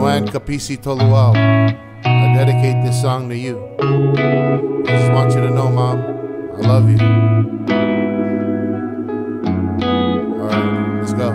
friend Kapisi Toluao. I dedicate this song to you. I just want you to know, Mom, I love you. Alright, let's go.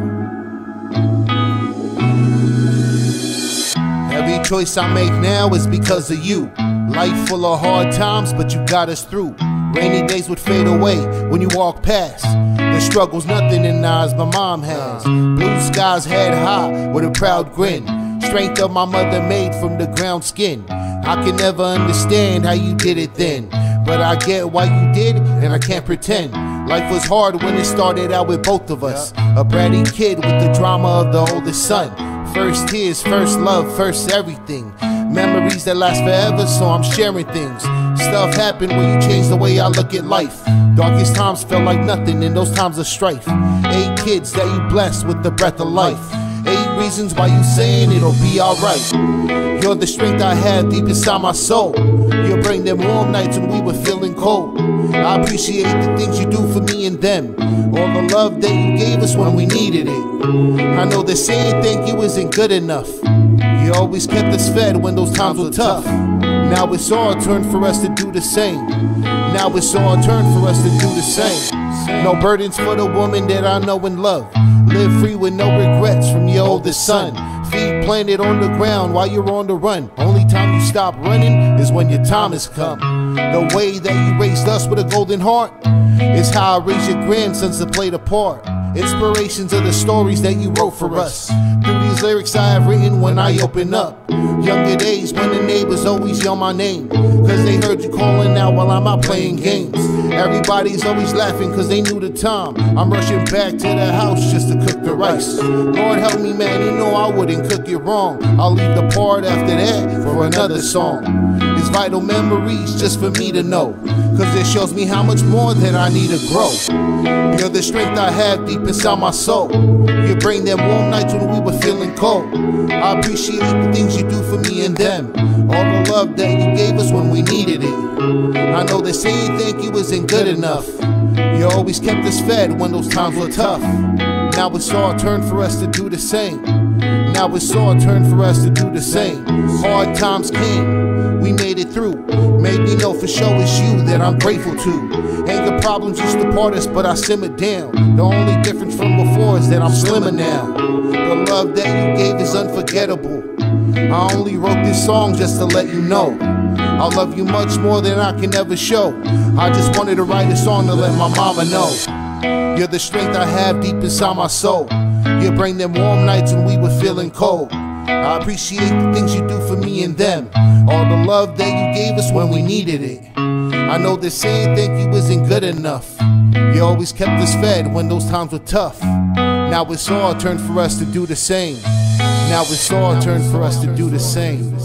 Every choice I make now is because of you. Life full of hard times, but you got us through. Rainy days would fade away when you walk past. The struggle's nothing in eyes my mom has. Blue skies head high with a proud grin. Strength of my mother made from the ground skin. I can never understand how you did it then. But I get why you did, and I can't pretend. Life was hard when it started out with both of us. A bratty kid with the drama of the oldest son. First tears, first love, first everything. Memories that last forever, so I'm sharing things. Stuff happened when you changed the way I look at life. Darkest times felt like nothing in those times of strife. Eight kids that you blessed with the breath of life. Reasons why you saying it'll be alright. You're the strength I have deep inside my soul. You bring them warm nights when we were feeling cold. I appreciate the things you do for me and them. All the love that you gave us when we needed it. I know that saying thank you isn't good enough. You always kept us fed when those times were tough. Now it's our turn for us to do the same. Now it's our turn for us to do the same. No burdens for the woman that I know and love. Live free with no regrets from your oldest son. Feet planted on the ground while you're on the run. Only time you stop running is when your time has come. The way that you raised us with a golden heart is how I raise your grandsons to play the part. Inspirations of the stories that you wrote for us. Through these lyrics I have written when I open up. Younger days when the neighbors always yell my name. Cause they heard you calling out while I'm out playing games. Everybody's always laughing cause they knew the time. I'm rushing back to the house just to cook the rice. Lord help me, man, you know I wouldn't cook it wrong. I'll leave the part after that for another song. Vital memories just for me to know. Cause it shows me how much more that I need to grow. You're the strength I have deep inside my soul. You bring them warm nights when we were feeling cold. I appreciate the things you do for me and them. All the love that you gave us when we needed it. I know that saying thank you isn't good enough. You always kept us fed when those times were tough. Now it's our turn for us to do the same. Now it's our turn for us to do the same. Hard times came, we made it through. Made me know for sure it's you that I'm grateful to. Ain't Anger problems used to part us, but I simmered down. The only difference from before is that I'm slimmer now. The love that you gave is unforgettable. I only wrote this song just to let you know. I love you much more than I can ever show. I just wanted to write a song to let my mama know. You're the strength I have deep inside my soul. You bring them warm nights when we were feeling cold. I appreciate the things you do for me and them. All the love that you gave us when we needed it. I know that saying thank you isn't good enough. You always kept us fed when those times were tough. Now it's our turn for us to do the same. Now it's our turn for us to do the same.